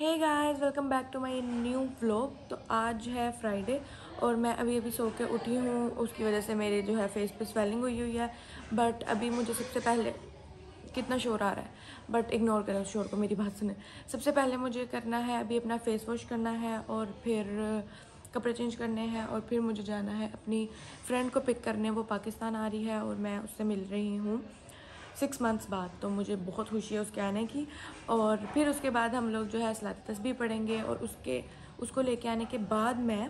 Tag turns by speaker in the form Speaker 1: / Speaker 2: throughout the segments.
Speaker 1: Hey guys welcome back to my new vlog तो आज है फ्राइडे और मैं अभी अभी सो के उठी हूँ। उसकी वजह से मेरे जो है फेस पे स्वेलिंग हुई हुई है। बट अभी मुझे सबसे पहले कितना शोर आ रहा है? बट इग्नोर करें उस शोर को, मेरी बात सुने। सबसे पहले मुझे करना है अभी अपना फेस वॉश करना है और फिर कपड़े चेंज करने हैं और फिर मुझे जाना है अपनी फ्रेंड को पिक करने। वो पाकिस्तान आ रही है और मैं उससे मिल रही हूँ। सिक्स मंथ्स बाद तो मुझे बहुत खुशी है उसके आने की। और फिर उसके बाद हम लोग जो है सलात तस्बी पढ़ेंगे और उसके, उसको लेके आने के बाद मैं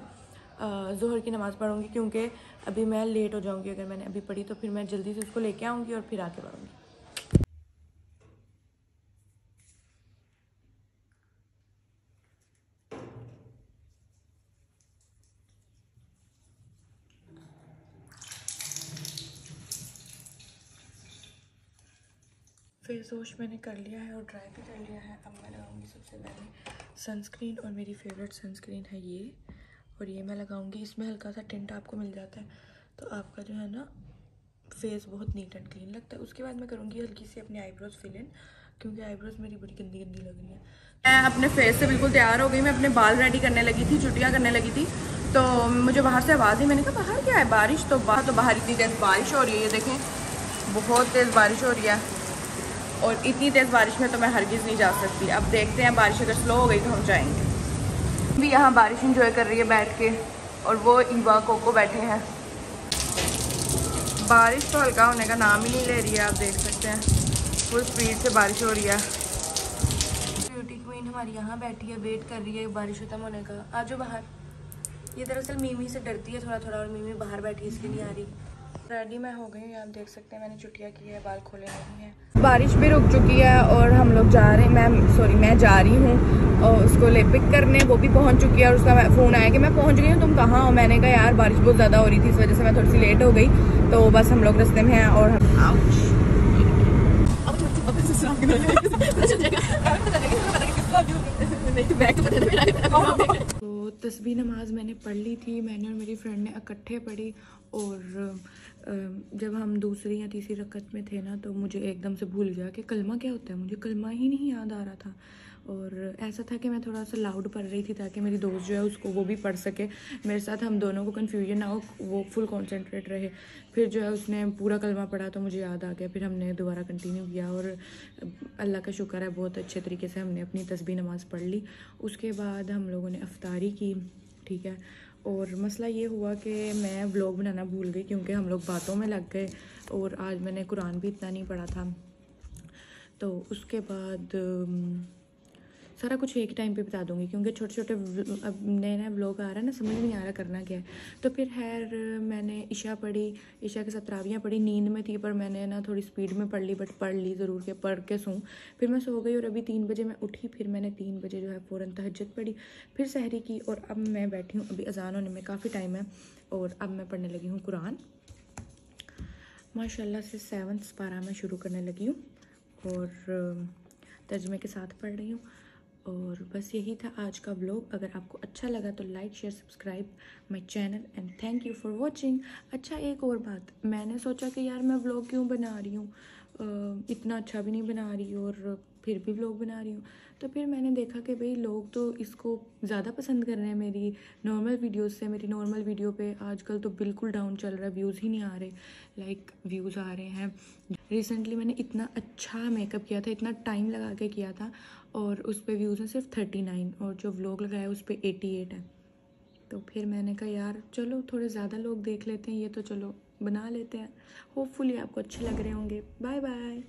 Speaker 1: जहर की नमाज़ पढ़ूँगी क्योंकि अभी मैं लेट हो जाऊँगी। अगर मैंने अभी पढ़ी तो फिर मैं जल्दी से उसको लेके आऊँगी और फिर आके पढ़ूँगी फेस वॉश मैंने कर लिया है और ड्राई भी कर लिया है। अब मैं लगाऊँगी सबसे पहले सनस्क्रीन और मेरी फेवरेट सनस्क्रीन है ये। और ये मैं लगाऊँगी। इसमें हल्का सा टिंट आपको मिल जाता है। तो आपका जो है ना फेस बहुत नीट एंड क्लीन लगता है। उसके बाद मैं करूँगी हल्की सी अपनी आईब्रोज फिल इन क्योंकि आईब्रोज मेरी बड़ी गंदी गंदी लग रही है। मैं अपने फेस से बिल्कुल तैयार हो गई। मैं अपने बाल रेडी करने लगी थी छुट्टियाँ करने लगी थी। तो मुझे बाहर से आवाज़ ही मैंने कहा, बाहर क्या है? बारिश तो बाहर तो बाहर इतनी तेज़ बारिश हो रही है देखें। बहुत तेज़ बारिश हो रही है। और इतनी तेज़ बारिश में तो मैं हरगिज़ नहीं जा सकती। अब देखते हैं, बारिश अगर स्लो हो गई तो हम जाएँगे। भी यहाँ बारिश इंजॉय कर रही है बैठ के, और वो ईवा कोको बैठे हैं। बारिश तो हल्का होने का नाम ही नहीं ले रही है, आप देख सकते हैं। फुल स्पीड से बारिश हो रही है। ब्यूटी क्वीन हमारी यहाँ बैठी है वेट कर रही है बारिश खत्म होने का। आ जाओ बाहर। ये दरअसल मीमी से डरती है थोड़ा थोड़ा और मीमी बाहर बैठी इसलिए नहीं आ रही। रेडी मैं हो गई हूँ आप देख सकते हैं मैंने छुट्टियाँ की है बाल खोले नहीं हैं। बारिश भी रुक चुकी है और हम लोग जा रहे हैं मैं सॉरी मैं जा रही हूँ और उसको ले पिक करने वो भी पहुँच चुकी है और उसका फ़ोन आया कि मैं पहुँच गई हूँ तुम कहाँ हो? मैंने कहा यार बारिश बहुत ज़्यादा हो रही थी इस वजह से मैं थोड़ी सी लेट हो गई। तो बस हम लोग रस्ते में हैं और हम तस्बी नमाज़ मैंने पढ़ ली थी, मैंने और मेरी फ्रेंड ने इकट्ठे पढ़ी और जब हम दूसरी या तीसरी रकत में थे ना तो मुझे एकदम से भूल गया कि कलमा क्या होता है, मुझे कलमा ही नहीं याद आ रहा था। और ऐसा था कि मैं थोड़ा सा लाउड पढ़ रही थी ताकि मेरी दोस्त जो है उसको वो भी पढ़ सके। मेरे साथ हम दोनों को कन्फ्यूज़न ना हो, वो फुल कॉन्सेंट्रेट रहे। फिर जो है उसने पूरा कलमा पढ़ा तो मुझे याद आ गया। फिर हमने दोबारा कंटिन्यू किया और अल्लाह का शुक्र है बहुत अच्छे तरीके से हमने अपनी तस्बी नमाज़ पढ़ ली। उसके बाद हम लोगों ने अफ्तारी की, ठीक है? और मसला ये हुआ कि मैं व्लॉग बनाना भूल गई क्योंकि हम लोग बातों में लग गए और आज मैंने कुरान भी इतना नहीं पढ़ा था। तो उसके बाद सारा कुछ एक टाइम पे बता दूँगी, क्योंकि छोटे छोटे अब नए नए ब्लॉग आ रहा है ना, समझ नहीं आ रहा करना क्या है। तो फिर खैर, मैंने ईशा पढ़ी, ईशा के साथ तरावियाँ पढ़ी, नींद में थी, पर मैंने ना थोड़ी स्पीड में पढ़ ली बट पढ़ ली ज़रूर के पढ़ के सूँ फिर मैं सो गई और अभी तीन बजे मैं उठी, फिर मैंने तीन बजे जो है फ़ौरन तहजत पढ़ी, फिर सहरी की, और अब मैं बैठी हूँ, अभी अजान होने में काफ़ी टाइम है, और अब मैं पढ़ने लगी हूँ कुरान। माशाल्लाह से सेवन्थ पारा मैं शुरू करने लगी हूँ, और तर्जमे के साथ पढ़ रही हूँ। और बस यही था आज का ब्लॉग अगर आपको अच्छा लगा तो like share subscribe my channel and thank you for watching अच्छा एक और बात, मैंने सोचा कि यार मैं ब्लॉग क्यों बना रही हूँ? इतना अच्छा भी नहीं बना रही और फिर भी ब्लॉग बना रही हूँ। तो फिर मैंने देखा कि भाई लोग तो इसको ज़्यादा पसंद कर रहे हैं मेरी नॉर्मल वीडियोस से, मेरी नॉर्मल वीडियो पे। आजकल तो बिल्कुल डाउन चल रहा है व्यूज़ ही नहीं आ रहे। लाइक व्यूज़ आ रहे हैं। रिसेंटली मैंने इतना अच्छा मेकअप किया था, इतना टाइम लगा के किया था और उस पर व्यूज़ हैं सिर्फ़ थर्टी नाइन और जो व्लॉग लगाया उस पर एटी एट है। तो फिर मैंने कहा, यार, चलो, थोड़े ज़्यादा लोग देख लेते हैं, ये तो चलो बना लेते हैं। होपफुली आपको अच्छे लग रहे होंगे। Bye bye